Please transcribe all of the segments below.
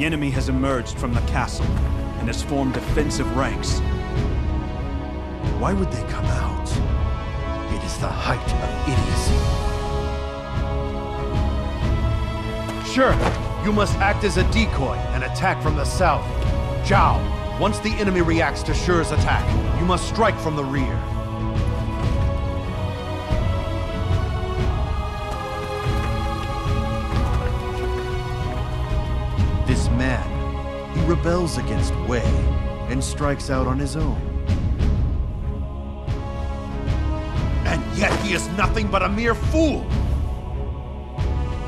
The enemy has emerged from the castle and has formed defensive ranks. Why would they come out? It is the height of idiocy. Shi, you must act as a decoy and attack from the south. Zhao, once the enemy reacts to Shi's attack, you must strike from the rear. Rebels against Wei and strikes out on his own. And yet he is nothing but a mere fool!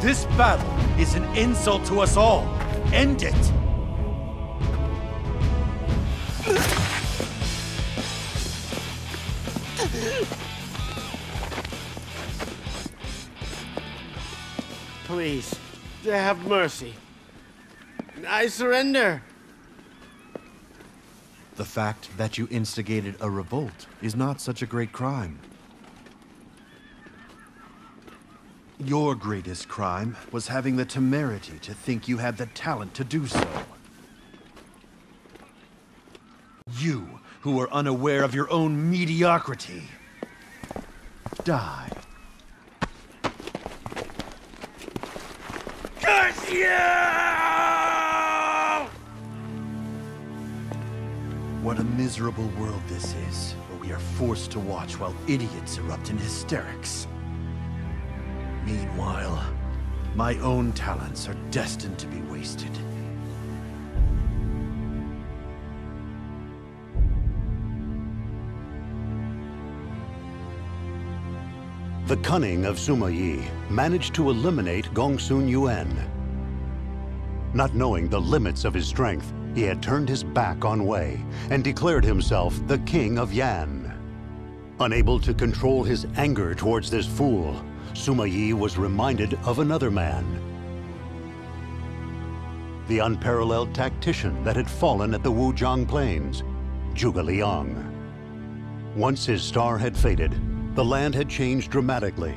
This battle is an insult to us all. End it! Please, have mercy. I surrender. The fact that you instigated a revolt is not such a great crime. Your greatest crime was having the temerity to think you had the talent to do so. You, who were unaware of your own mediocrity. Die. Curse! What a miserable world this is, where we are forced to watch while idiots erupt in hysterics. Meanwhile, my own talents are destined to be wasted. The cunning of Sima Yi managed to eliminate Gongsun Yuan. Not knowing the limits of his strength, he had turned his back on Wei and declared himself the king of Yan. Unable to control his anger towards this fool, Sima Yi was reminded of another man. The unparalleled tactician that had fallen at the Wuzhang Plains, Zhuge Liang. Once his star had faded, the land had changed dramatically.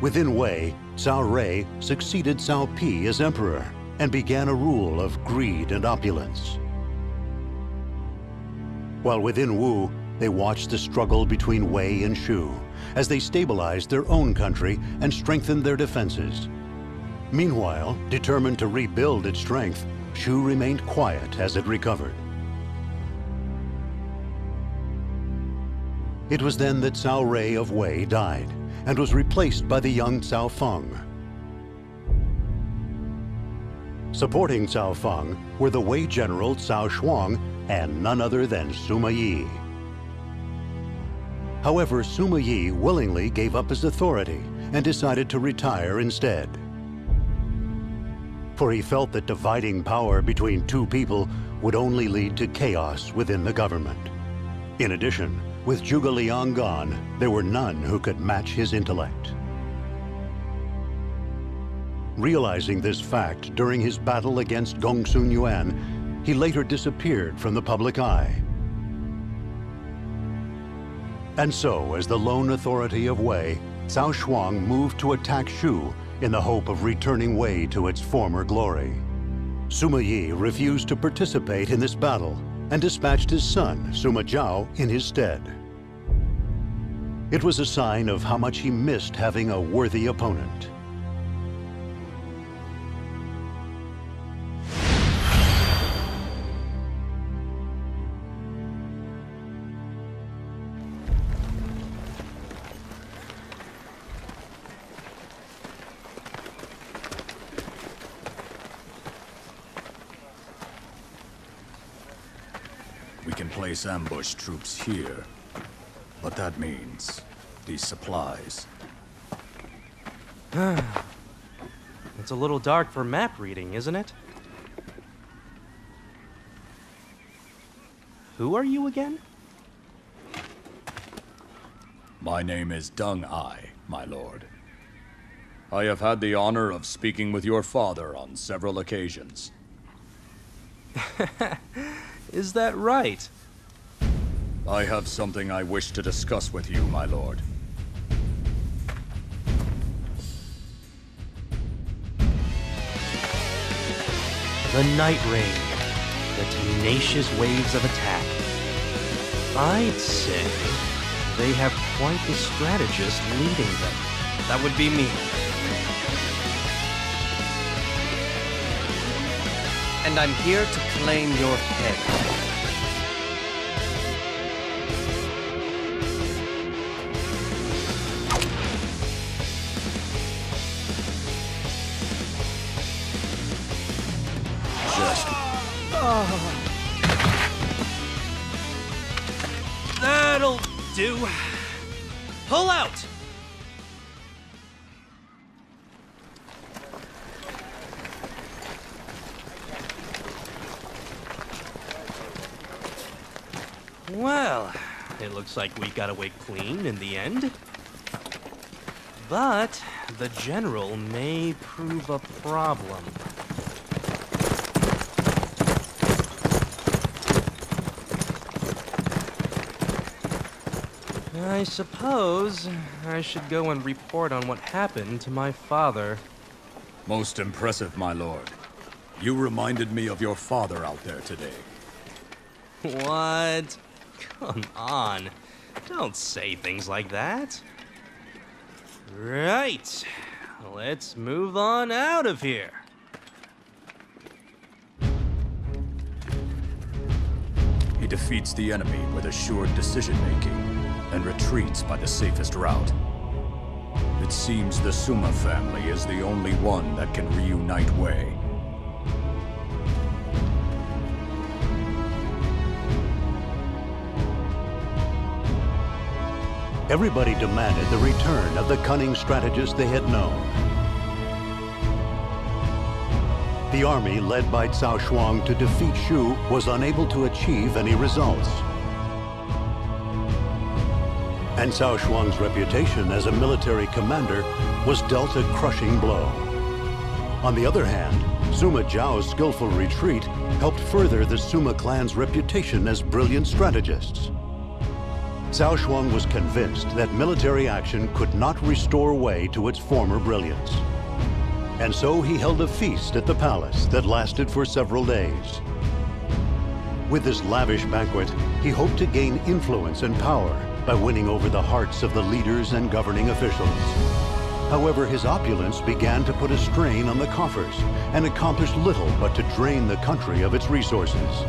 Within Wei, Cao Rui succeeded Cao Pi as emperor and began a rule of greed and opulence. While within Wu, they watched the struggle between Wei and Shu as they stabilized their own country and strengthened their defenses. Meanwhile, determined to rebuild its strength, Shu remained quiet as it recovered. It was then that Cao Rui of Wei died and was replaced by the young Cao Fang. Supporting Cao Fang were the Wei general Cao Shuang and none other than Sima Yi. However, Sima Yi willingly gave up his authority and decided to retire instead. For he felt that dividing power between two people would only lead to chaos within the government. In addition, with Zhuge Liang gone, there were none who could match his intellect. Realizing this fact during his battle against Gongsun Yuan, he later disappeared from the public eye. And so, as the lone authority of Wei, Cao Shuang moved to attack Shu in the hope of returning Wei to its former glory. Sima Yi refused to participate in this battle and dispatched his son, Sima Zhao, in his stead. It was a sign of how much he missed having a worthy opponent. Ambush troops here. But that means these supplies. It's a little dark for map reading, isn't it? Who are you again? My name is Deng Ai, my lord. I have had the honor of speaking with your father on several occasions. Is that right? I have something I wish to discuss with you, my lord. The Night Rain. The tenacious waves of attack. I'd say they have quite the strategist leading them. That would be me. And I'm here to claim your head. Well, it looks like we got away clean in the end. But the general may prove a problem. I suppose I should go and report on what happened to my father. most impressive, my lord. You reminded me of your father out there today. What? Come on. Don't say things like that. Right. Let's move on out of here. He defeats the enemy with assured decision-making and retreats by the safest route. It seems the Sima family is the only one that can reunite Wei. Everybody demanded the return of the cunning strategist they had known. The army led by Cao Shuang to defeat Shu was unable to achieve any results. And Cao Shuang's reputation as a military commander was dealt a crushing blow. On the other hand, Sima Zhao's skillful retreat helped further the Sima clan's reputation as brilliant strategists. Cao Shuang was convinced that military action could not restore Wei to its former brilliance. And so he held a feast at the palace that lasted for several days. With this lavish banquet, he hoped to gain influence and power by winning over the hearts of the leaders and governing officials. However, his opulence began to put a strain on the coffers and accomplished little but to drain the country of its resources.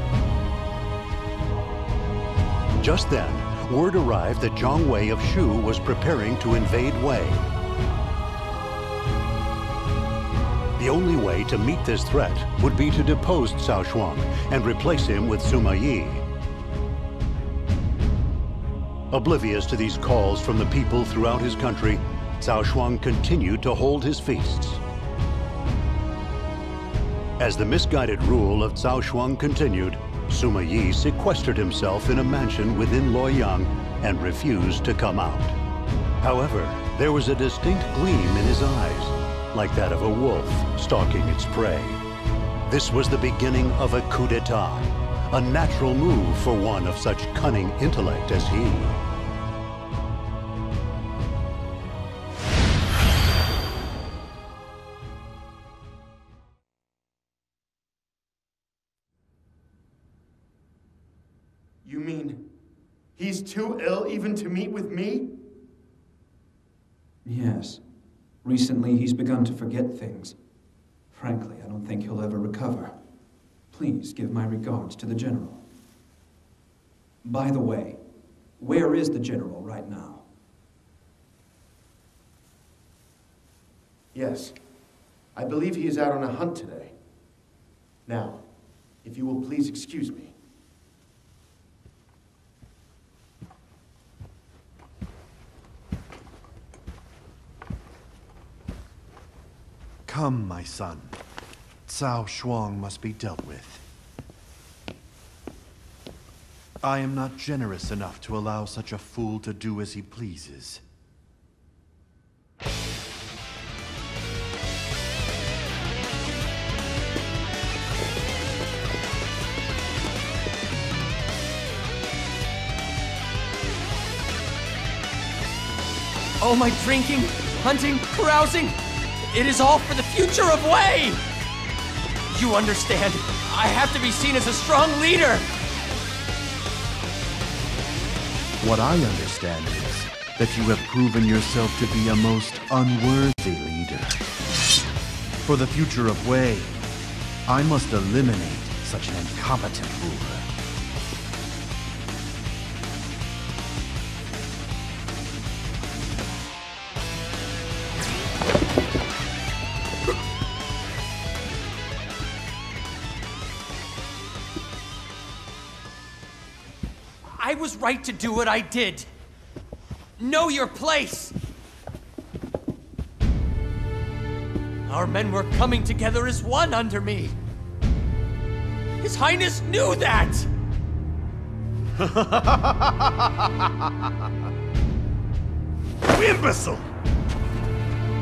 Just then, word arrived that Jiang Wei of Shu was preparing to invade Wei. The only way to meet this threat would be to depose Cao Shuang and replace him with Sima Yi. Oblivious to these calls from the people throughout his country, Cao Shuang continued to hold his feasts. As the misguided rule of Cao Shuang continued, Sima Yi sequestered himself in a mansion within Luoyang and refused to come out. However, there was a distinct gleam in his eyes, like that of a wolf stalking its prey. This was the beginning of a coup d'etat, a natural move for one of such cunning intellect as he. Too ill even to meet with me? Yes. Recently, he's begun to forget things. Frankly, I don't think he'll ever recover. Please give my regards to the General. By the way, where is the General right now? Yes. I believe he is out on a hunt today. Now, if you will please excuse me. Come, my son. Cao Shuang must be dealt with. I am not generous enough to allow such a fool to do as he pleases. All my drinking, hunting, carousing, it is all for the future of Wei! You understand? I have to be seen as a strong leader! What I understand is that you have proven yourself to be a most unworthy leader. For the future of Wei, I must eliminate such an incompetent ruler. I was right to do what I did. Know your place. Our men were coming together as one under me. His Highness knew that! Imbecile!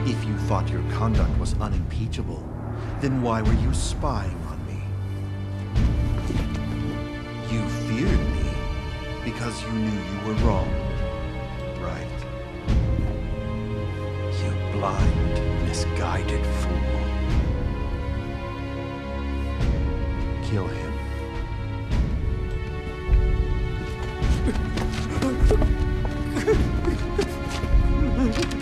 If you thought your conduct was unimpeachable, then why were you spying because you knew you were wrong, right? You blind, misguided fool. Kill him.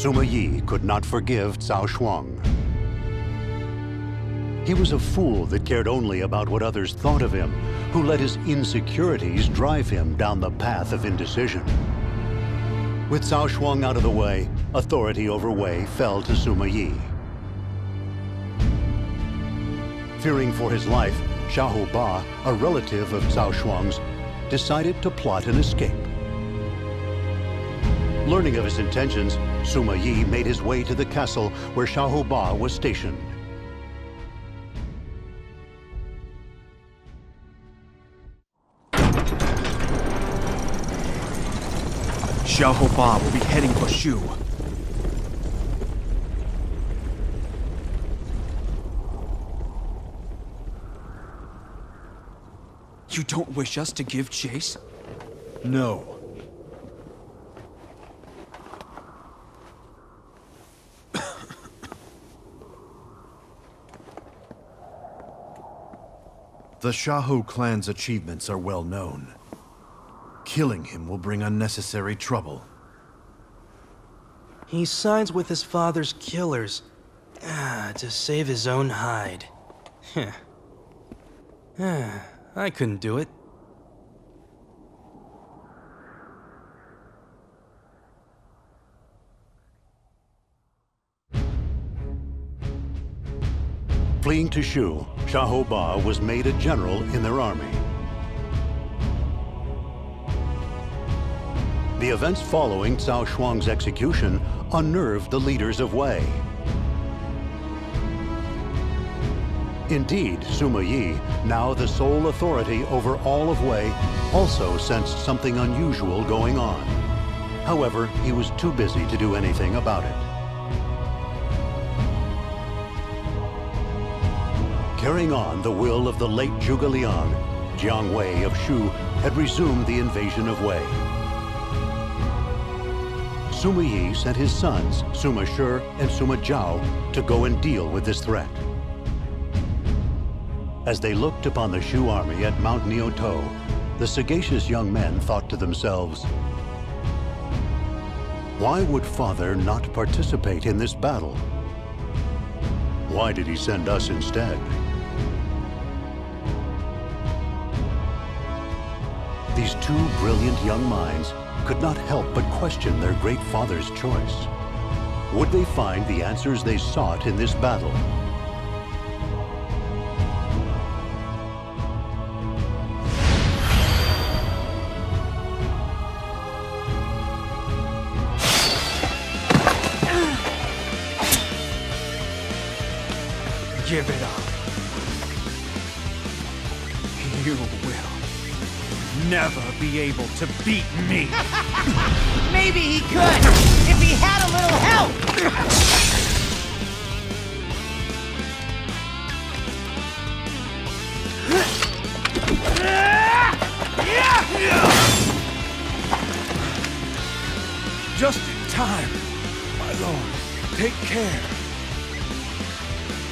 Sima Yi could not forgive Cao Shuang. He was a fool that cared only about what others thought of him, who let his insecurities drive him down the path of indecision. With Cao Shuang out of the way, authority over Wei fell to Sima Yi. Fearing for his life, Xiahou Ba, a relative of Cao Shuang's, decided to plot an escape. Learning of his intentions, Sima Yi made his way to the castle where Xiahou Ba was stationed. Xiahou Ba will be heading for Shu. You don't wish us to give chase? No. The Xiahou clan's achievements are well known. Killing him will bring unnecessary trouble. He sides with his father's killers ah, to save his own hide. Ah, I couldn't do it. Fleeing to Shu, Xiahou Ba was made a general in their army. The events following Cao Shuang's execution unnerved the leaders of Wei. Indeed, Sima Yi, now the sole authority over all of Wei, also sensed something unusual going on. However, he was too busy to do anything about it. Carrying on the will of the late Zhuge Liang, Jiang Wei of Shu had resumed the invasion of Wei. Sima Yi sent his sons, Sima Shi and Sima Zhao, to go and deal with this threat. As they looked upon the Shu army at Mount Niutou, the sagacious young men thought to themselves, why would father not participate in this battle? Why did he send us instead? These two brilliant young minds could not help but question their great father's choice. Would they find the answers they sought in this battle? Able to beat me. Maybe he could, if he had a little help! Just in time. My lord, take care.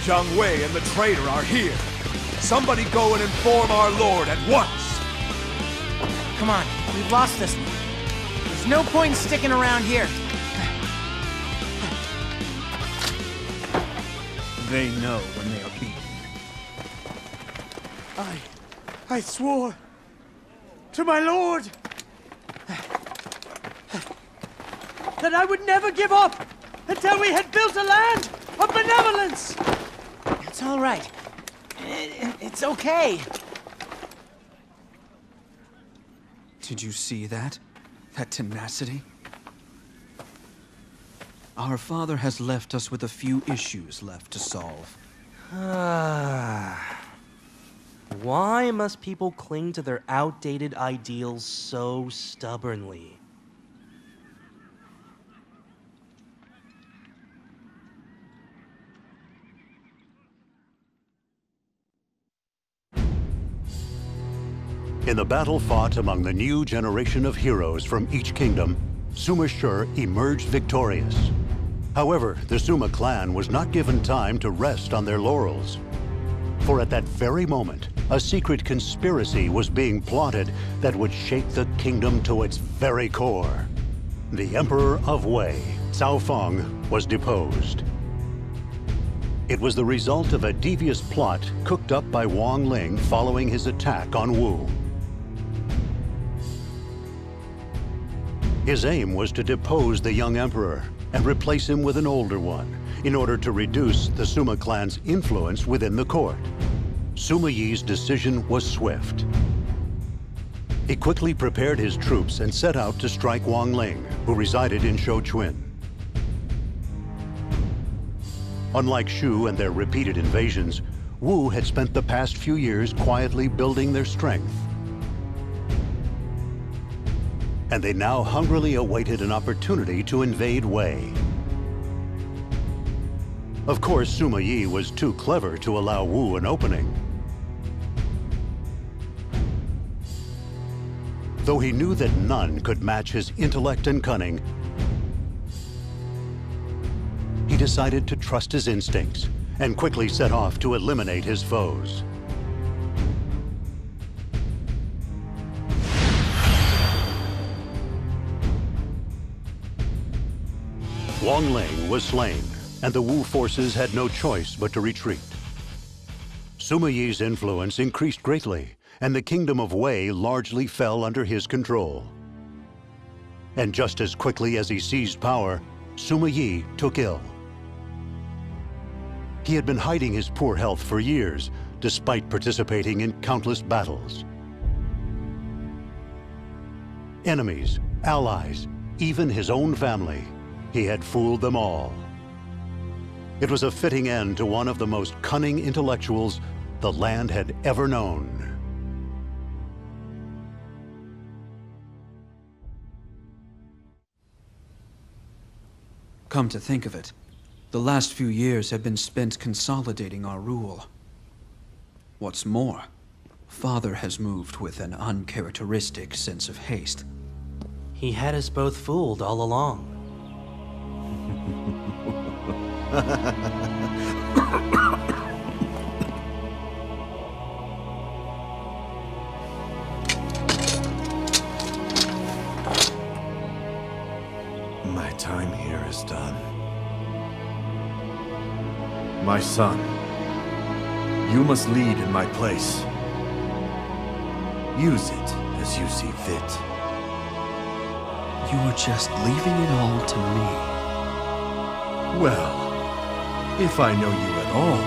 Jiang Wei and the traitor are here. Somebody go and inform our lord at once. Come on, we've lost this one. There's no point in sticking around here. They know when they are beaten. I... I swore... to my lord... that I would never give up until we had built a land of benevolence! It's all right. I- It's okay. Did you see that? That tenacity? Our father has left us with a few issues left to solve. Ah. Why must people cling to their outdated ideals so stubbornly? In the battle fought among the new generation of heroes from each kingdom, Sima emerged victorious. However, the Sima clan was not given time to rest on their laurels. For at that very moment, a secret conspiracy was being plotted that would shake the kingdom to its very core. The Emperor of Wei, Cao Fang, was deposed. It was the result of a devious plot cooked up by Wang Ling following his attack on Wu. His aim was to depose the young emperor and replace him with an older one in order to reduce the Sima clan's influence within the court. Sima Yi's decision was swift. He quickly prepared his troops and set out to strike Wang Ling, who resided in Shouchun. Unlike Shu and their repeated invasions, Wu had spent the past few years quietly building their strength. And they now hungrily awaited an opportunity to invade Wei. Of course, Sima Yi was too clever to allow Wu an opening. Though he knew that none could match his intellect and cunning, he decided to trust his instincts and quickly set off to eliminate his foes. Wang Ling was slain, and the Wu forces had no choice but to retreat. Sima Yi's influence increased greatly, and the kingdom of Wei largely fell under his control. And just as quickly as he seized power, Sima Yi took ill. He had been hiding his poor health for years, despite participating in countless battles. Enemies, allies, even his own family, he had fooled them all. It was a fitting end to one of the most cunning intellectuals the land had ever known. Come to think of it, the last few years have been spent consolidating our rule. What's more, Father has moved with an uncharacteristic sense of haste. He had us both fooled all along. My time here is done. My son, you must lead in my place. Use it as you see fit. You are just leaving it all to me. Well, if I know you at all,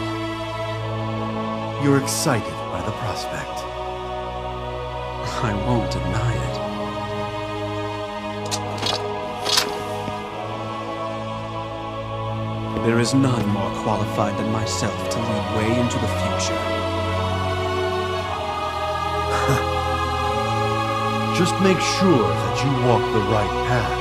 you're excited by the prospect. I won't deny it. There is none more qualified than myself to lead Wei into the future. Just make sure that you walk the right path.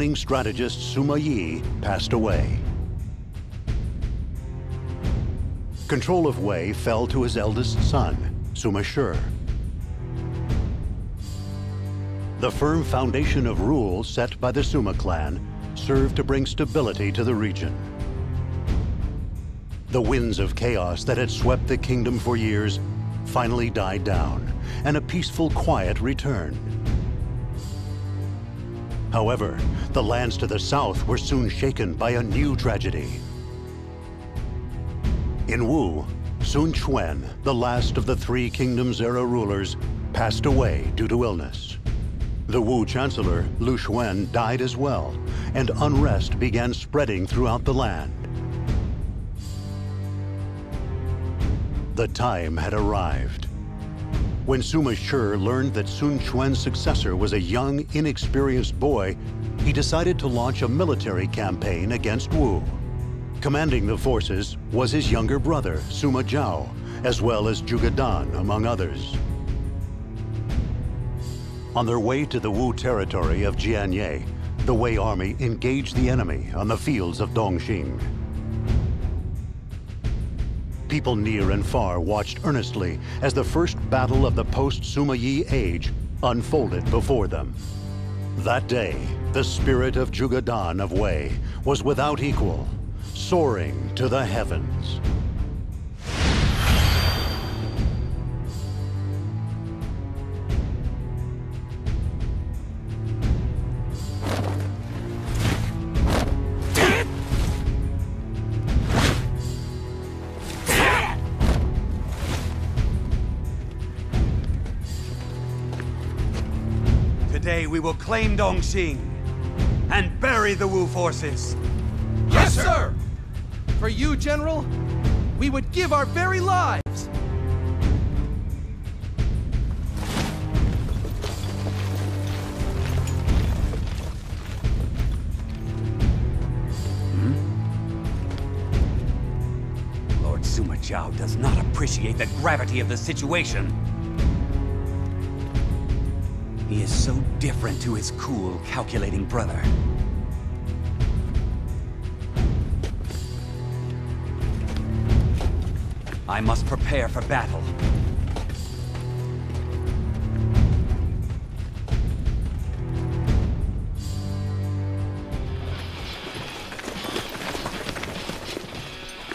Cunning strategist Sima Yi passed away. Control of Wei fell to his eldest son, Sima Shi. The firm foundation of rule set by the Sima clan served to bring stability to the region. The winds of chaos that had swept the kingdom for years finally died down, and a peaceful quiet returned. However, the lands to the south were soon shaken by a new tragedy. In Wu, Sun Quan, the last of the Three Kingdoms era rulers, passed away due to illness. The Wu Chancellor, Lu Xun, died as well, and unrest began spreading throughout the land. The time had arrived. When Sima Shi learned that Sun Quan's successor was a young, inexperienced boy, he decided to launch a military campaign against Wu. Commanding the forces was his younger brother, Sima Zhao, as well as Zhuge Dan, among others. On their way to the Wu territory of Jianye, the Wei army engaged the enemy on the fields of Dongxing. People near and far watched earnestly as the first battle of the post-Sima Yi age unfolded before them. That day, the spirit of Zhuge Dan of Wei was without equal, soaring to the heavens. We will claim Dongxing and bury the Wu forces. Yes, sir! For you, General, we would give our very lives! Hmm? Lord Sima Zhao does not appreciate the gravity of the situation. Is so different to his cool, calculating brother. I must prepare for battle.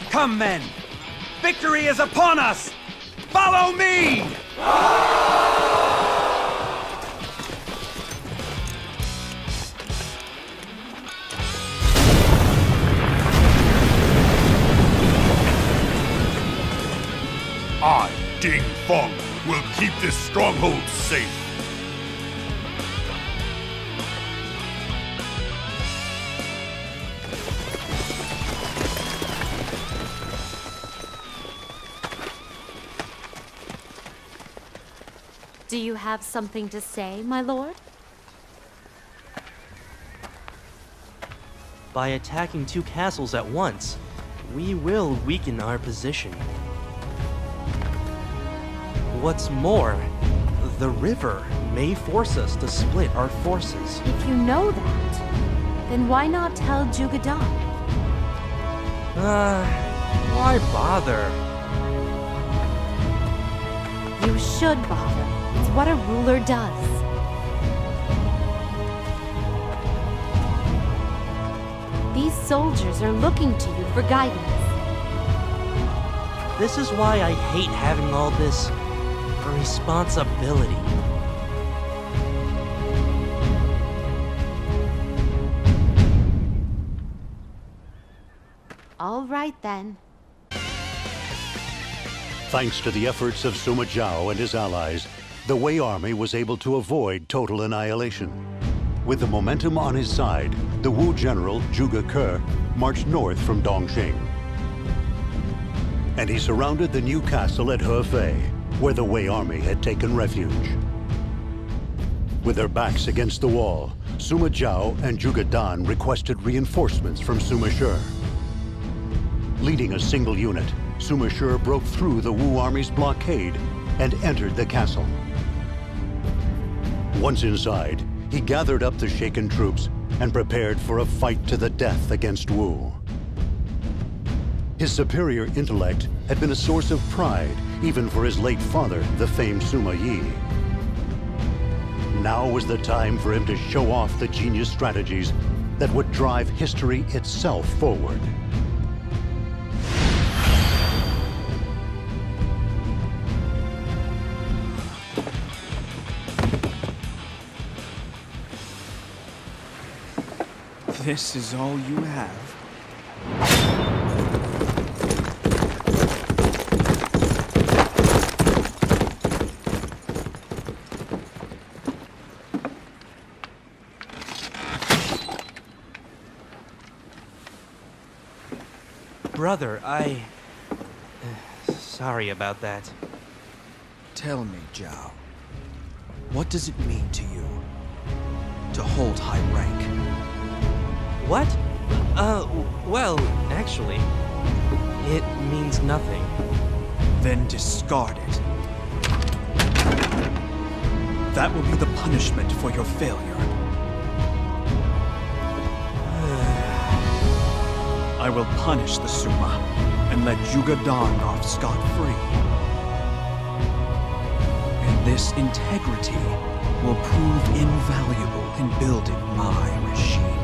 Come, men! Victory is upon us! Follow me! This stronghold safe. Do you have something to say, my lord? By attacking two castles at once, we will weaken our position. What's more, the river may force us to split our forces. If you know that, then why not tell Zhuge Dan? Uh, why bother? You should bother. It's what a ruler does. These soldiers are looking to you for guidance. This is why I hate having all this responsibility. All right then. Thanks to the efforts of Sima Zhao and his allies, the Wei army was able to avoid total annihilation. With the momentum on his side, the Wu general, Zhuge Ke, marched north from Dongxing. And he surrounded the new castle at Hefei, where the Wei army had taken refuge. With their backs against the wall, Sima Zhao and Zhuge Dan requested reinforcements from Sima Shi. Leading a single unit, Sima Shi broke through the Wu army's blockade and entered the castle. Once inside, he gathered up the shaken troops and prepared for a fight to the death against Wu. His superior intellect had been a source of pride even for his late father, the famed Sima Yi. Now was the time for him to show off the genius strategies that would drive history itself forward. This is all you have? Brother, I... uh, Sorry about that. Tell me, Zhao. What does it mean to you to hold high rank? What? Uh, well, actually, it means nothing. Then discard it. That will be the punishment for your failure. I will punish the Sima and let Zhuge Dan off scot-free. And this integrity will prove invaluable in building my regime.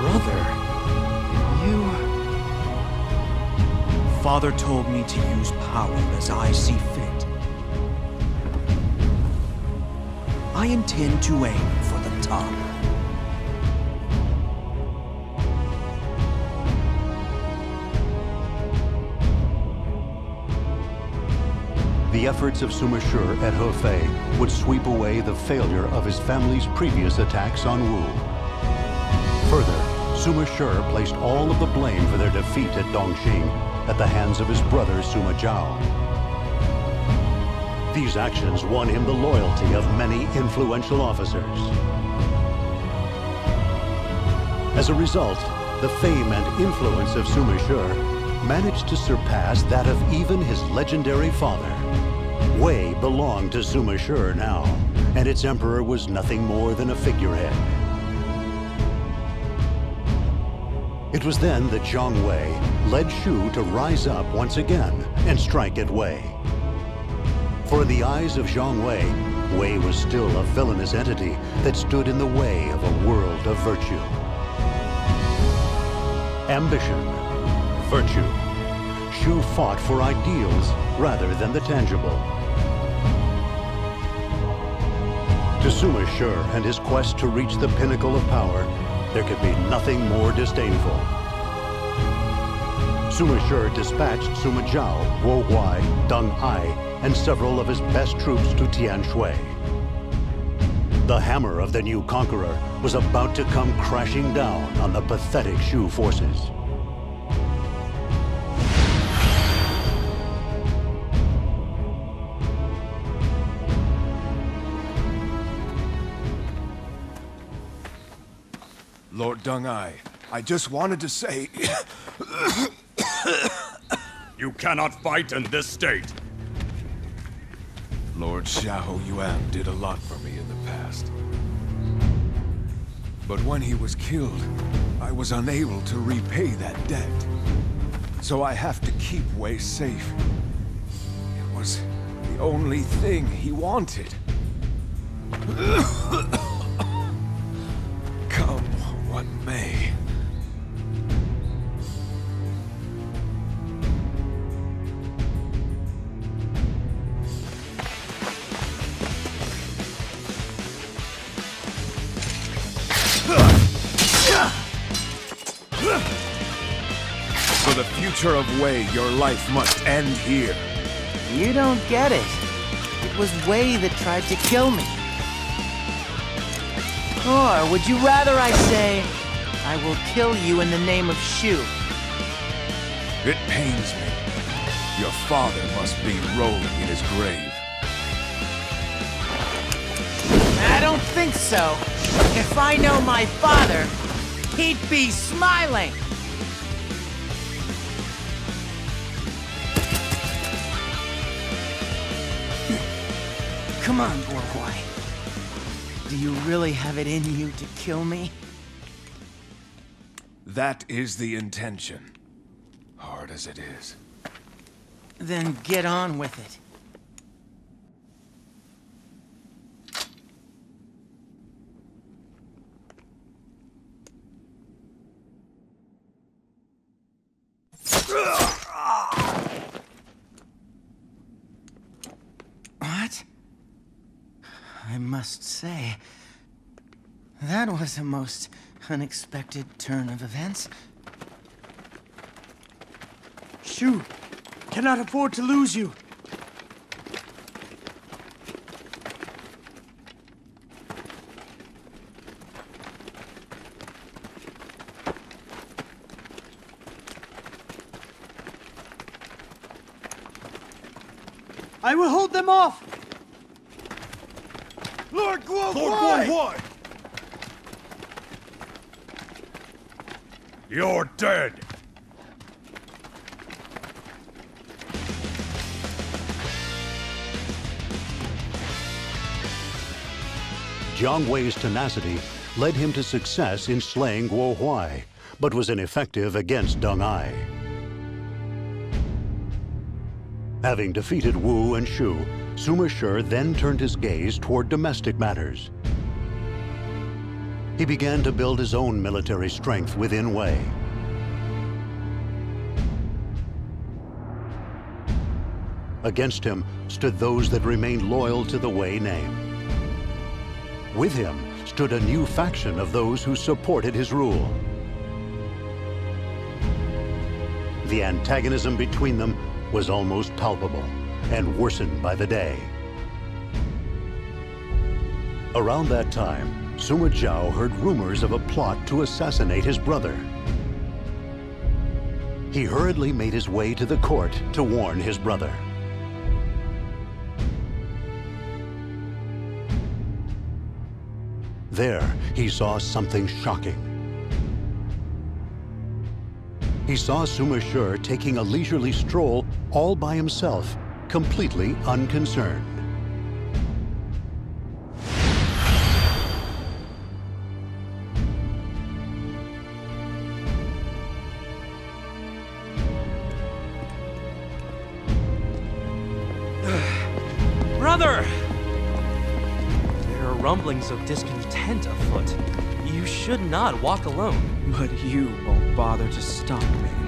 Brother, you... Father told me to use power as I see fit. I intend to aim for the top. Efforts of Sima Shi at Hefei would sweep away the failure of his family's previous attacks on Wu. Further, Sima Shi placed all of the blame for their defeat at Dongxing at the hands of his brother Sima Zhao. These actions won him the loyalty of many influential officers. As a result, the fame and influence of Sima Shi managed to surpass that of even his legendary father. Wei belonged to Sima Shi now, and its emperor was nothing more than a figurehead. It was then that Jiang Wei led Shu to rise up once again and strike at Wei. For in the eyes of Jiang Wei, Wei was still a villainous entity that stood in the way of a world of virtue. Ambition, virtue. Shu fought for ideals rather than the tangible. To Sima Shi and his quest to reach the pinnacle of power, there could be nothing more disdainful. Sima Shi dispatched Sima Zhao, Guo Huai, Deng Ai, and several of his best troops to Tian Shui. The hammer of the new conqueror was about to come crashing down on the pathetic Shu forces. Deng Ai, I just wanted to say... you cannot fight in this state. Lord Xiahou Yuan did a lot for me in the past. But when he was killed, I was unable to repay that debt. So I have to keep Wei safe. It was the only thing he wanted. Wei, your life must end here. You don't get it. It was Wei that tried to kill me. Or would you rather I say, I will kill you in the name of Shu? It pains me. Your father must be rolling in his grave. I don't think so. If I know my father, he'd be smiling. Come on, Guo Do you really have it in you to kill me? That is the intention. Hard as it is. Then get on with it. What? I must say, that was a most unexpected turn of events. Shu, cannot afford to lose you. I will hold them off! Lord Guo Lord Guo Huai! You're dead! Jiang Wei's tenacity led him to success in slaying Guo Huai, but was ineffective against Deng Ai. Having defeated Wu and Shu, Shi then turned his gaze toward domestic matters. He began to build his own military strength within Wei. Against him stood those that remained loyal to the Wei name. With him stood a new faction of those who supported his rule. The antagonism between them was almost palpable and worsened by the day. Around that time, Sima Zhao heard rumors of a plot to assassinate his brother. He hurriedly made his way to the court to warn his brother. There, he saw something shocking. He saw Sima Shi taking a leisurely stroll all by himself, completely unconcerned. Brother! There are rumblings of discontent afoot. You should not walk alone. But you won't bother to stop me.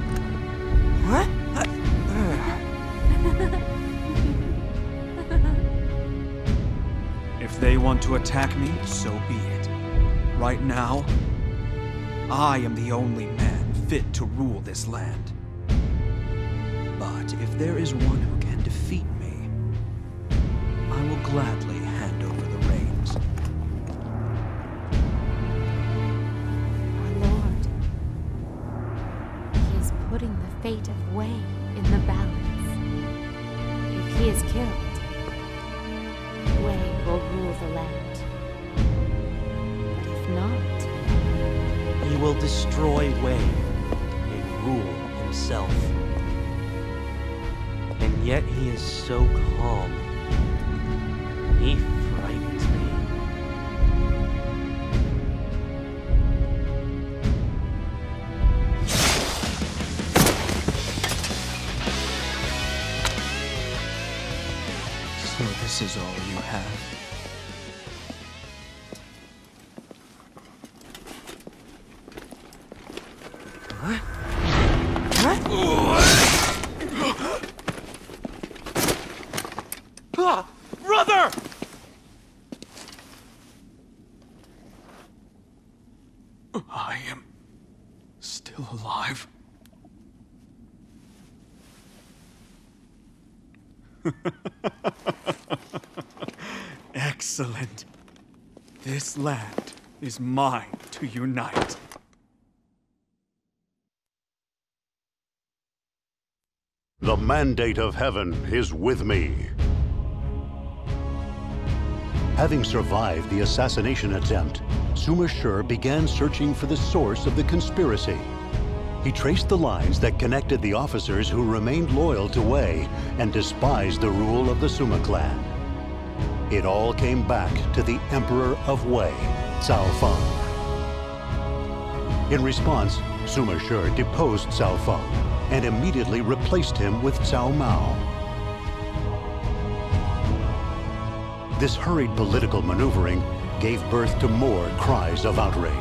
They want to attack me, so be it. Right now, I am the only man fit to rule this land. But if there is one who can defeat me, I will gladly so calm. He frightens me. So this is all you have. This land is mine to unite. The mandate of heaven is with me. Having survived the assassination attempt, Sima Shi began searching for the source of the conspiracy. He traced the lines that connected the officers who remained loyal to Wei and despised the rule of the Sima clan. It all came back to the Emperor of Wei, Cao Fang. In response, Sima Shi deposed Cao Fang and immediately replaced him with Cao Mao. This hurried political maneuvering gave birth to more cries of outrage.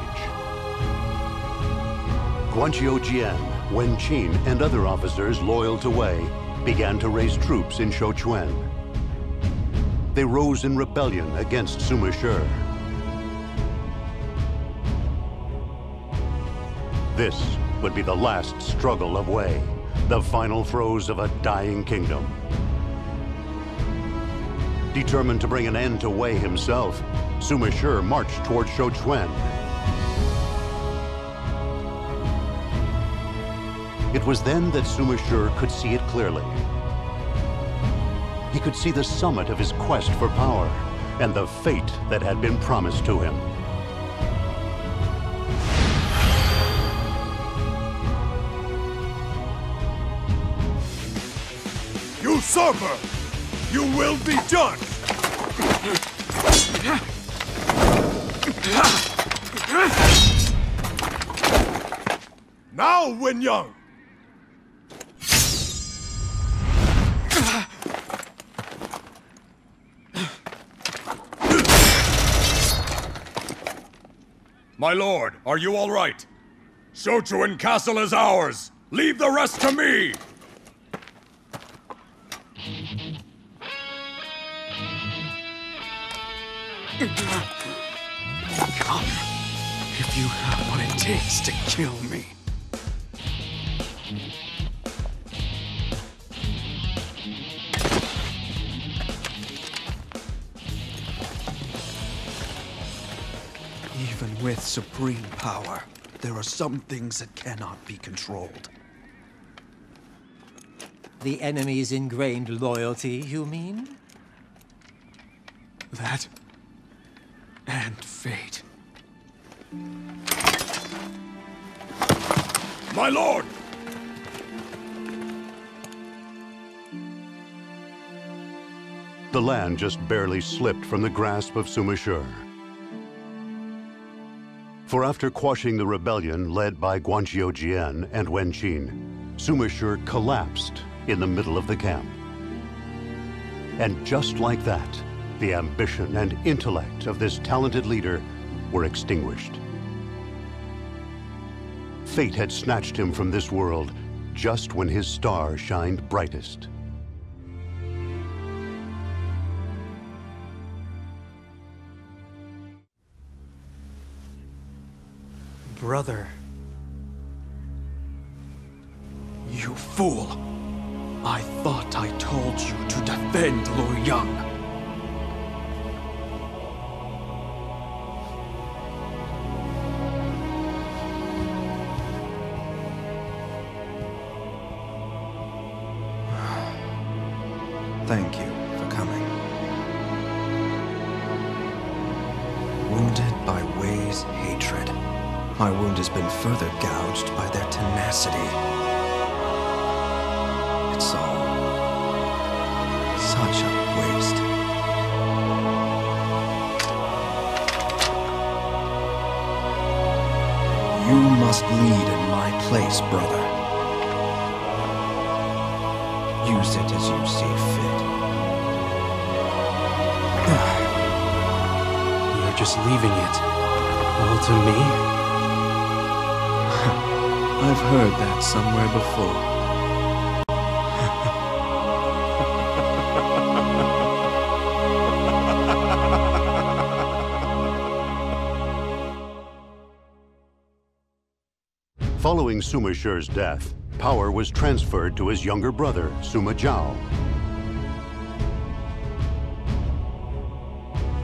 Guanqiu Jian, Wen Qin, and other officers loyal to Wei began to raise troops in Shouchun. They rose in rebellion against Sima Shi. This would be the last struggle of Wei, the final throes of a dying kingdom. Determined to bring an end to Wei himself, Sima Shi marched toward Shouchun. It was then that Sima Shi could see it clearly. He could see the summit of his quest for power and the fate that had been promised to him. Usurper! You will be done! Now, Wen Yang! My lord, are you all right? Shouchun Castle is ours! Leave the rest to me! Come, if you have what it takes to kill me. With supreme power, there are some things that cannot be controlled. The enemy's ingrained loyalty, you mean? That and fate. My lord! The land just barely slipped from the grasp of Sima Shi. For after quashing the rebellion led by Guanqiu Jian and Wen Qin, Sima Shi collapsed in the middle of the camp. And just like that, the ambition and intellect of this talented leader were extinguished. Fate had snatched him from this world just when his star shined brightest. Brother. You fool! I thought I told you to defend Luoyang. Thank further gouged by their tenacity. It's all such a waste. You must lead in my place, brother. Use it as you see fit. You're just leaving it. All to me? I've heard that somewhere before. Following Sima Shi's death, power was transferred to his younger brother, Sima Zhao.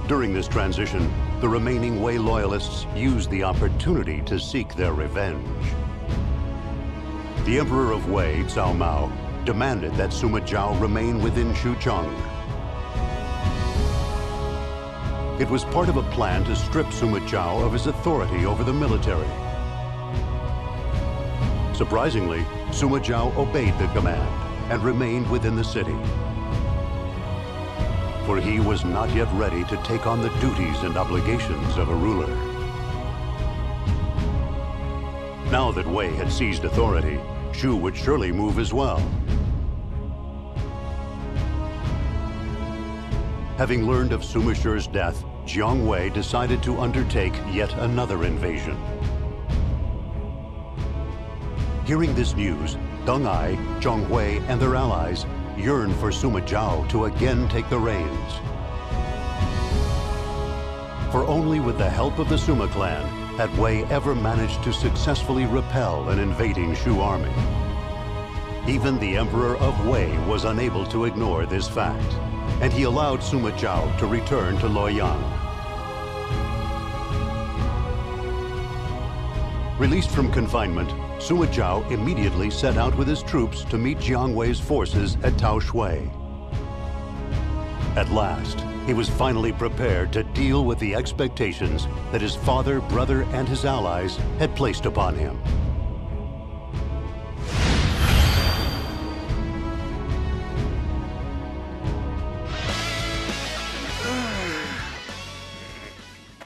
During this transition, the remaining Wei loyalists used the opportunity to seek their revenge. The Emperor of Wei, Cao Mao, demanded that Sima Zhao remain within Xuchang. It was part of a plan to strip Sima Zhao of his authority over the military. Surprisingly, Sima Zhao obeyed the command and remained within the city. for he was not yet ready to take on the duties and obligations of a ruler. Now that Wei had seized authority, Shu would surely move as well. Having learned of Sima Shi's death, Jiang Wei decided to undertake yet another invasion. Hearing this news, Deng Ai, Zhong Hui, and their allies yearned for Sima Zhao to again take the reins. For only with the help of the Sima clan had Wei ever managed to successfully repel an invading Shu army. Even the Emperor of Wei was unable to ignore this fact, and he allowed Sima Zhao to return to Luoyang. Released from confinement, Sima Zhao immediately set out with his troops to meet Jiang Wei's forces at Tao Shui. At last, he was finally prepared to deal with the expectations that his father, brother, and his allies had placed upon him.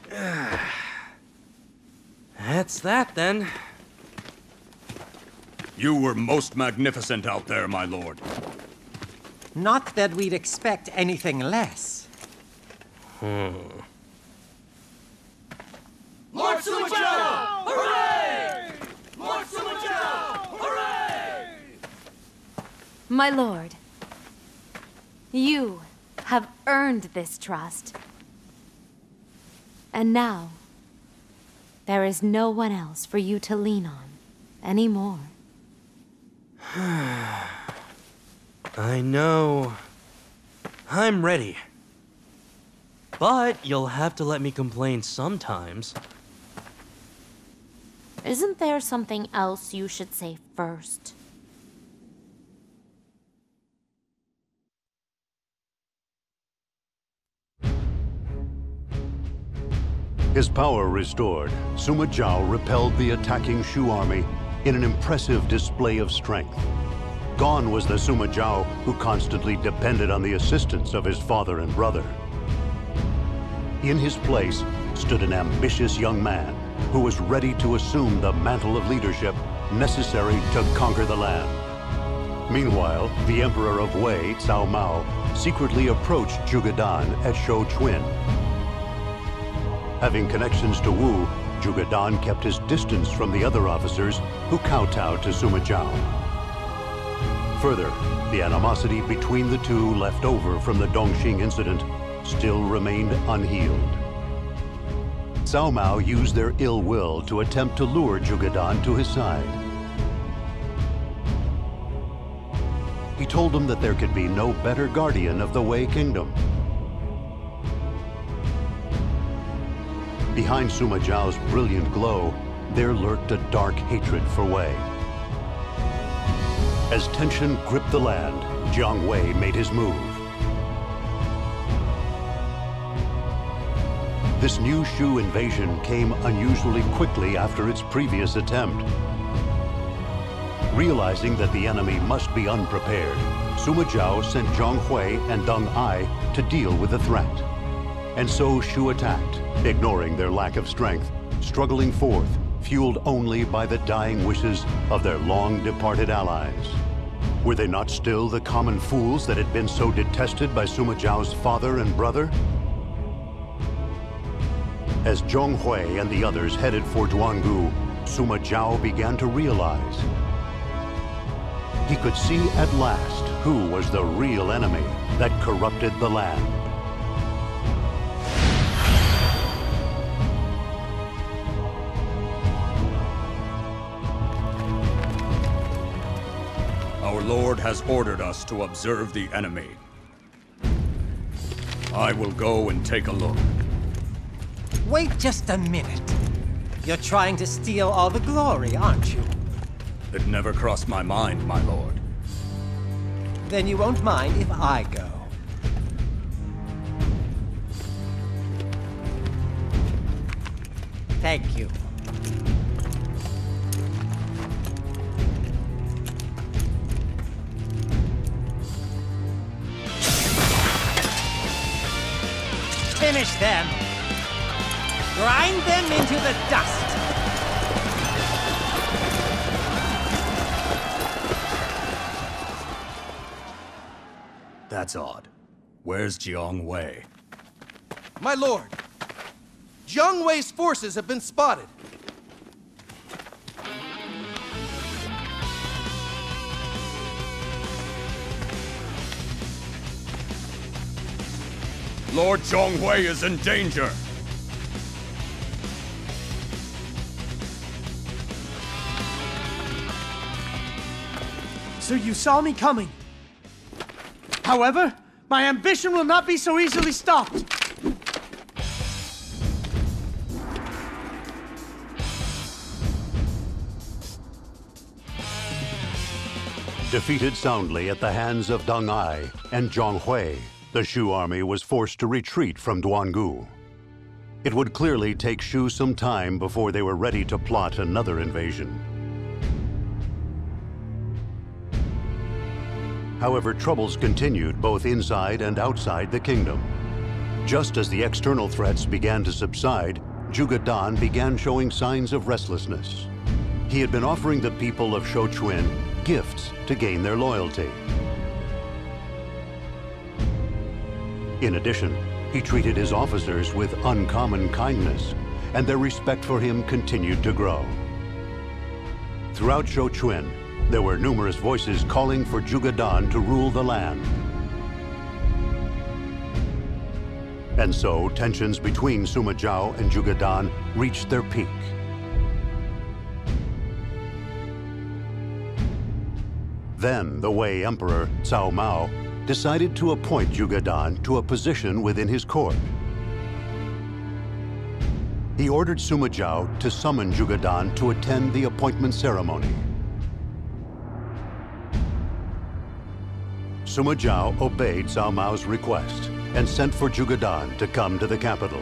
That's that then. You were most magnificent out there, my lord. Not that we'd expect anything less. Hmm. Lord Sima Hooray! Lord Sima Hooray! My lord, you have earned this trust. And now, there is no one else for you to lean on anymore. I know. I'm ready. But you'll have to let me complain sometimes. Isn't there something else you should say first? His power restored, Sima Zhao repelled the attacking Shu army in an impressive display of strength. Gone was the Sima Zhao who constantly depended on the assistance of his father and brother. In his place stood an ambitious young man who was ready to assume the mantle of leadership necessary to conquer the land. Meanwhile, the Emperor of Wei, Cao Mao, secretly approached Zhuge Dan at Shou Chun. Having connections to Wu, Zhuge Dan kept his distance from the other officers who kowtowed to Sima Zhao. Further, the animosity between the two left over from the Dongxing incident still remained unhealed. Cao Mao used their ill will to attempt to lure Zhuge Dan to his side. He told him that there could be no better guardian of the Wei Kingdom. Behind Sima Zhao's brilliant glow, there lurked a dark hatred for Wei. As tension gripped the land, Jiang Wei made his move. This new Shu invasion came unusually quickly after its previous attempt. Realizing that the enemy must be unprepared, Sima Zhao sent Zhong Hui and Deng Ai to deal with the threat. And so Shu attacked, ignoring their lack of strength, struggling forth, fueled only by the dying wishes of their long-departed allies. Were they not still the common fools that had been so detested by Sima Zhao's father and brother? As Zhong Hui and the others headed for Duangu, Sima Zhao began to realize he could see at last who was the real enemy that corrupted the land. Our Lord has ordered us to observe the enemy. I will go and take a look. Wait just a minute. You're trying to steal all the glory, aren't you? It never crossed my mind, my lord. Then you won't mind if I go. Thank you. finish them. Grind them into the dust. That's odd. Where's Jiang Wei? My lord, Jiang Wei's forces have been spotted. Lord Zhonghui is in danger. So you saw me coming. However, my ambition will not be so easily stopped. Defeated soundly at the hands of Deng Ai and Zhong Hui, the Shu army was forced to retreat from Duangu. It would clearly take Shu some time before they were ready to plot another invasion. However, troubles continued both inside and outside the kingdom. Just as the external threats began to subside, Zhuge Dan began showing signs of restlessness. He had been offering the people of Shouchun gifts to gain their loyalty. In addition, he treated his officers with uncommon kindness, and their respect for him continued to grow. Throughout Shouchun, there were numerous voices calling for Zhuge Dan to rule the land. And so, tensions between Sima Zhao and Zhuge Dan reached their peak. Then, the Wei Emperor, Cao Mao, decided to appoint Zhuge Dan to a position within his court. He ordered Sima Zhao to summon Zhuge Dan to attend the appointment ceremony. Sima Zhao obeyed Cao Mao's request and sent for Zhuge Dan to come to the capital.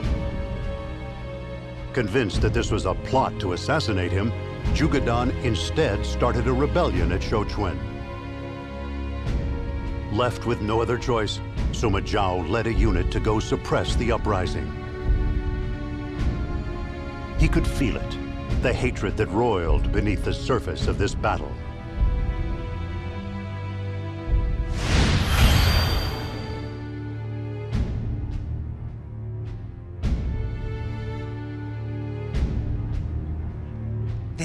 Convinced that this was a plot to assassinate him, Zhuge Dan instead started a rebellion at Shouchun. Left with no other choice, Sima Zhao led a unit to go suppress the uprising. He could feel it, the hatred that roiled beneath the surface of this battle.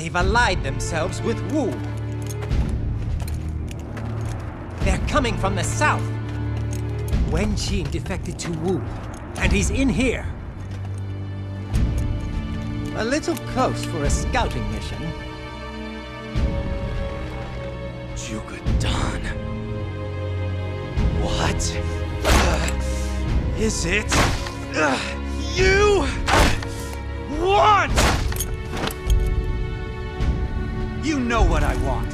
They've allied themselves with Wu. They're coming from the south. Wen Qin defected to Wu, and he's in here. A little close for a scouting mission. Zhuge Dan. What uh, is it uh, you want? You know what I want.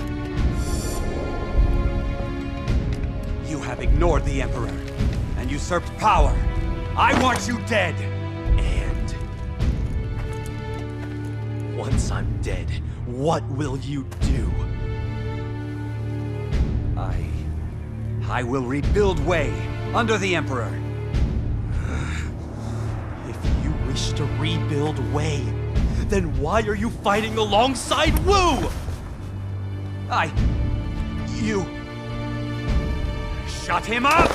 You have ignored the Emperor and usurped power. I want you dead. And once I'm dead, what will you do? I... I will rebuild Wei under the Emperor. If you wish to rebuild Wei, then why are you fighting alongside Wu? I... You... Shut him up!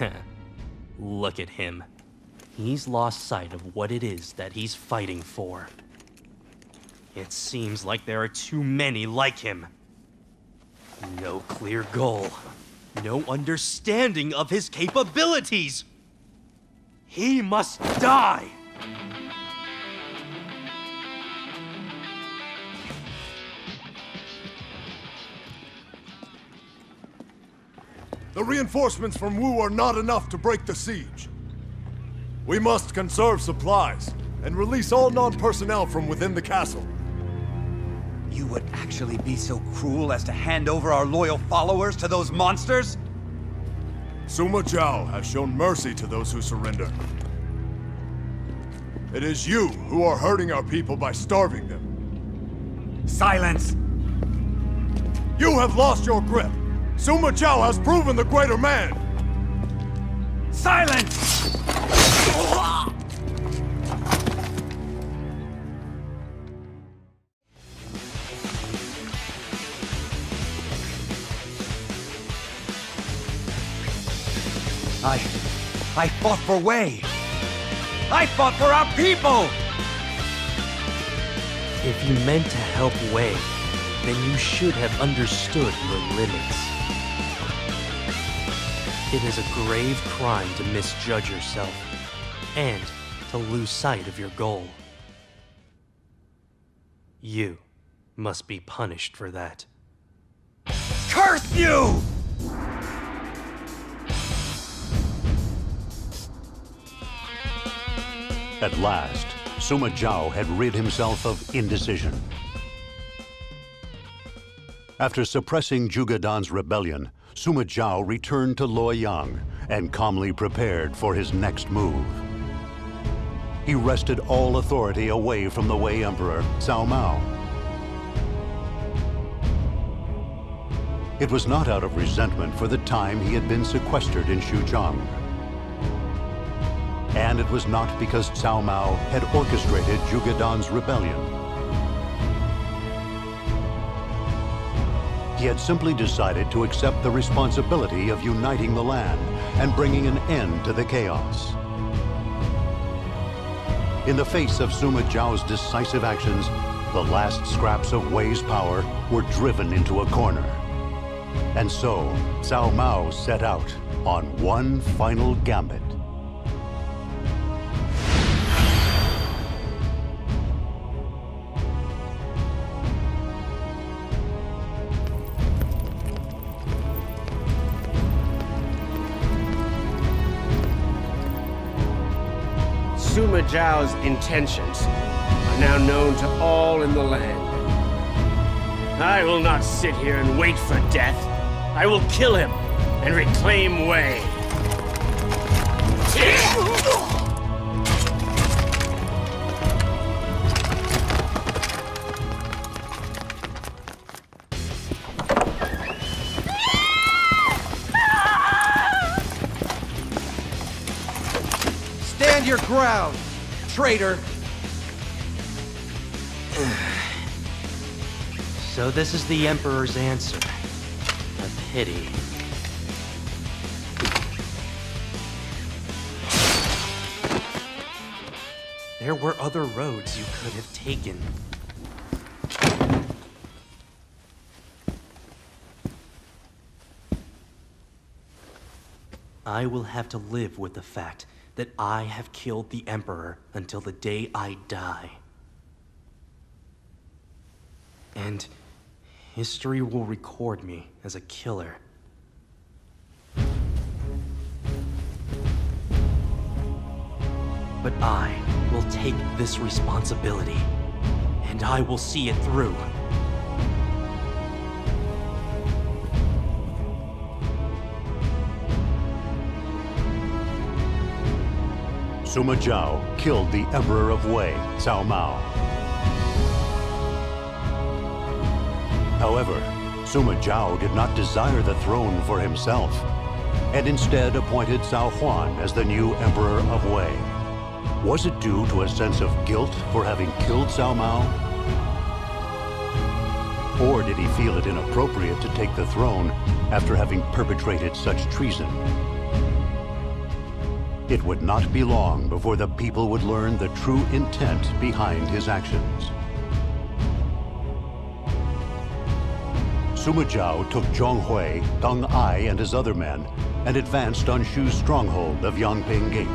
Look at him. He's lost sight of what it is that he's fighting for. It seems like there are too many like him. No clear goal. No understanding of his capabilities. He must die! The reinforcements from Wu are not enough to break the siege. We must conserve supplies and release all non-personnel from within the castle. You would actually be so cruel as to hand over our loyal followers to those monsters? Sima Zhao has shown mercy to those who surrender. It is you who are hurting our people by starving them. Silence! You have lost your grip! Sima Zhao has proven the greater man! Silence! I fought for Wei! I fought for our people! If you meant to help Wei, then you should have understood your limits. It is a grave crime to misjudge yourself, and to lose sight of your goal. You must be punished for that. Curse you! At last, Sima Zhao had rid himself of indecision. After suppressing Zhuge Dan's rebellion, Sima Zhao returned to Luoyang and calmly prepared for his next move. He wrested all authority away from the Wei Emperor, Cao Mao. It was not out of resentment for the time he had been sequestered in Xuchang. And it was not because Cao Mao had orchestrated Zhuge Dan's rebellion. He had simply decided to accept the responsibility of uniting the land and bringing an end to the chaos. In the face of Sima Zhao's decisive actions, the last scraps of Wei's power were driven into a corner. And so, Cao Mao set out on one final gambit. Sima Zhao's intentions are now known to all in the land. I will not sit here and wait for death. I will kill him and reclaim Wei. Traitor! So this is the Emperor's answer. A pity. There were other roads you could have taken. I will have to live with the fact that I have killed the Emperor until the day I die. And history will record me as a killer. But I will take this responsibility, and I will see it through. Sima Zhao killed the Emperor of Wei, Cao Mao. However, Sima Zhao did not desire the throne for himself, and instead appointed Cao Huan as the new Emperor of Wei. Was it due to a sense of guilt for having killed Cao Mao? Or did he feel it inappropriate to take the throne after having perpetrated such treason? It would not be long before the people would learn the true intent behind his actions. Sima Zhao took Zhonghui, Deng Ai, and his other men and advanced on Shu's stronghold of Yangping Gate.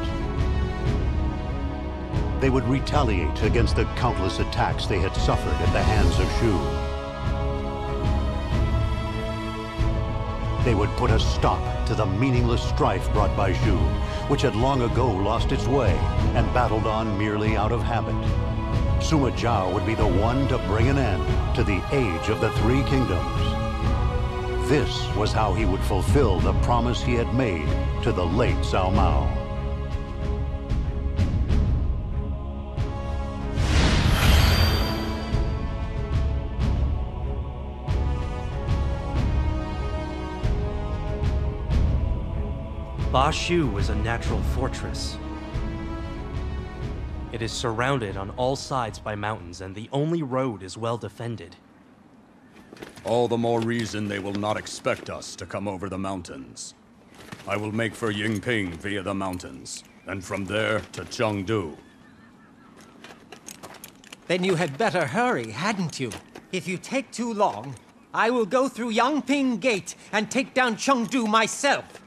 They would retaliate against the countless attacks they had suffered at the hands of Shu. They would put a stop to the meaningless strife brought by Shu, which had long ago lost its way and battled on merely out of habit. Sima Zhao would be the one to bring an end to the Age of the Three Kingdoms. This was how he would fulfill the promise he had made to the late Cao Mao. Ba Shu is a natural fortress. It is surrounded on all sides by mountains, and the only road is well defended. All the more reason they will not expect us to come over the mountains. I will make for Yinping via the mountains, and from there to Chengdu. Then you had better hurry, hadn't you? If you take too long, I will go through Yangping Gate and take down Chengdu myself.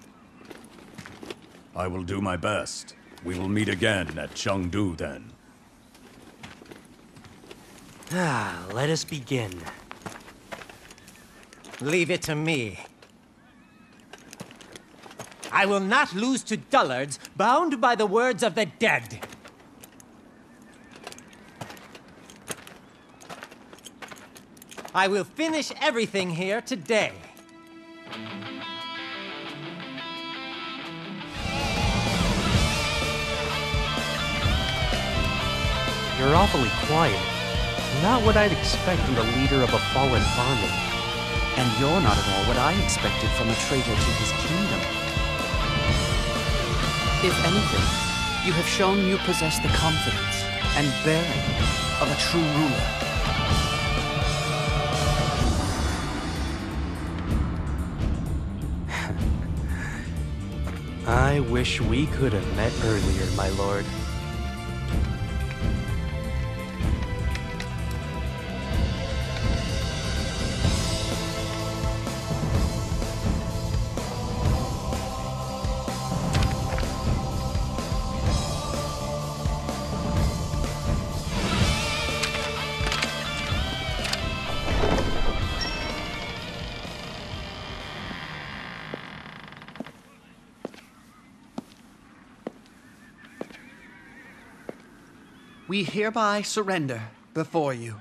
I will do my best. We will meet again at Chengdu then. Ah, let us begin. Leave it to me. I will not lose to dullards bound by the words of the dead. I will finish everything here today. You're awfully quiet. Not what I'd expect from the leader of a fallen army. And you're not at all what I expected from a traitor to his kingdom. If anything, you have shown you possess the confidence and bearing of a true ruler. I wish we could have met earlier, my lord. We hereby surrender before you.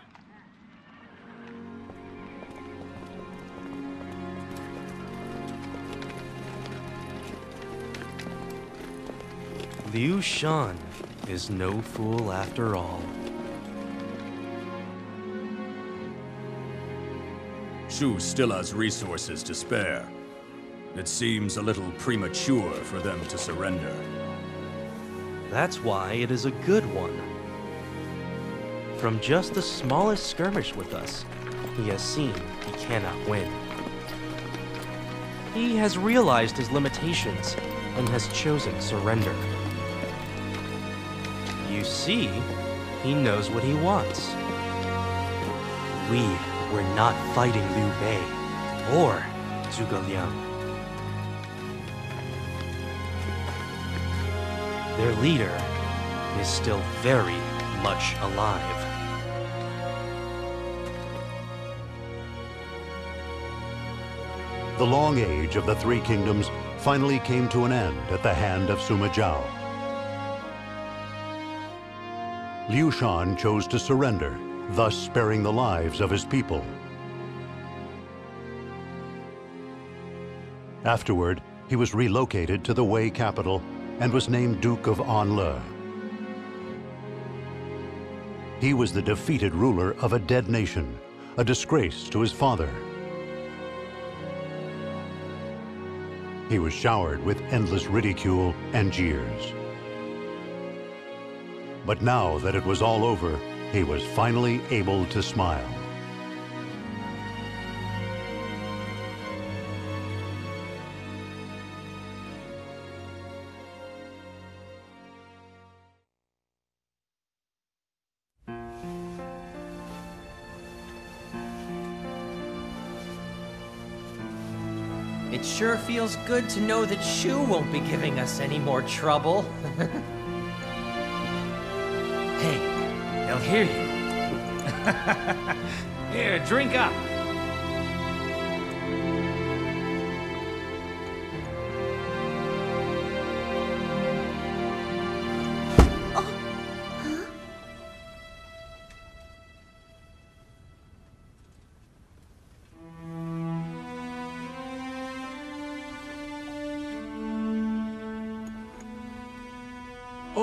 Liu Shan is no fool after all. Shu still has resources to spare. It seems a little premature for them to surrender. That's why it is a good one. From just the smallest skirmish with us, he has seen he cannot win. He has realized his limitations and has chosen surrender. You see, he knows what he wants. We were not fighting Liu Bei or Zhuge Liang. Their leader is still very much alive. The long age of the Three Kingdoms finally came to an end at the hand of Sima Zhao. Liu Shan chose to surrender, thus sparing the lives of his people. Afterward, he was relocated to the Wei capital and was named Duke of Anle. He was the defeated ruler of a dead nation, a disgrace to his father. He was showered with endless ridicule and jeers. But now that it was all over, he was finally able to smile. Sure feels good to know that Shu won't be giving us any more trouble. hey, they'll hear you. Here, drink up.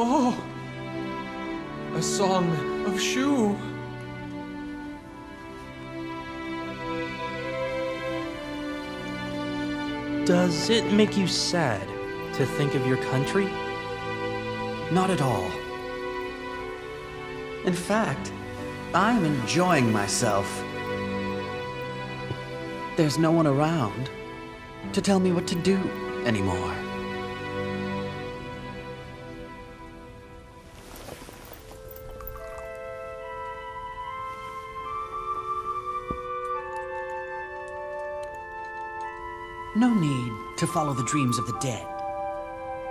Oh! A song of Shu. Does it make you sad to think of your country? Not at all. In fact, I'm enjoying myself. There's no one around to tell me what to do anymore. Follow the dreams of the dead.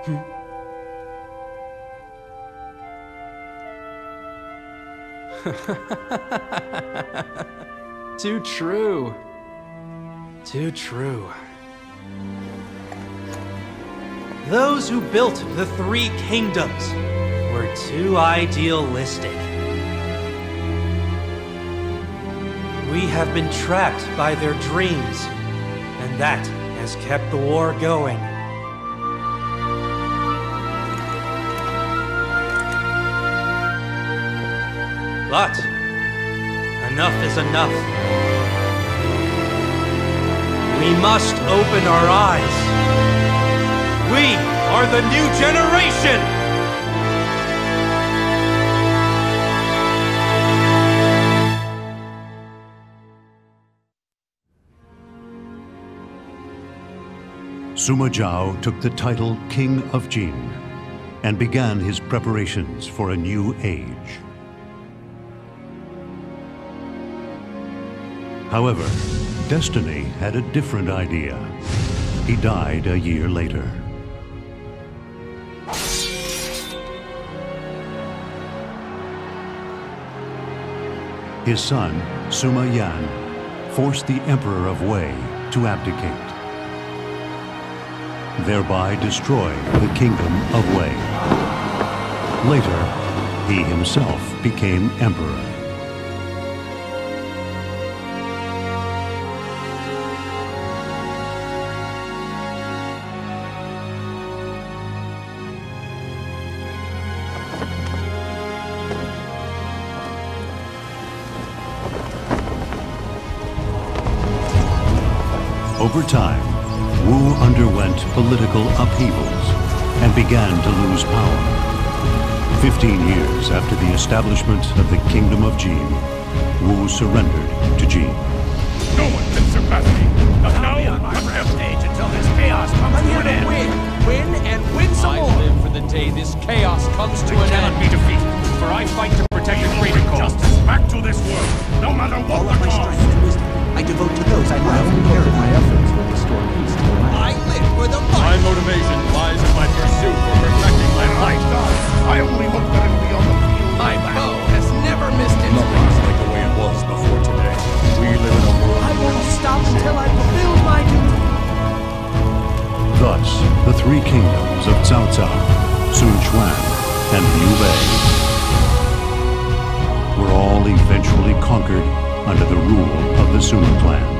Hmm? Too true. Too true. Those who built the Three Kingdoms were too idealistic. We have been trapped by their dreams, and that has kept the war going. But enough is enough. We must open our eyes. We are the new generation! Sima Zhao took the title King of Jin and began his preparations for a new age. However, Destiny had a different idea. He died a year later. His son, Sima Yan, forced the Emperor of Wei to abdicate, thereby destroying the kingdom of Wei. Later, he himself became emperor. Over time, political upheavals and began to lose power. Fifteen years after the establishment of the Kingdom of Jin, Wu surrendered to Jin. No one can surpass me. Not now or forever. stage until this chaos comes I'm to an end. win, win, and win some I more. live for the day this chaos comes to I an cannot be defeated, for I fight to protect the greater cause. Justice back to this world, no matter what All the cost. I devote to those I love and care my efforts will restore peace to the land. I live for the My motivation lies in my pursuit for perfecting my life. I only hope that it will be on the field. My bow has never missed its Nothing is like the way it was before today. We live in a world I won't stop until I fulfill my duty. Thus, the three kingdoms of Cao Cao, Sun Quan, and Liu Bei were all eventually conquered under the rule of the Sima clan.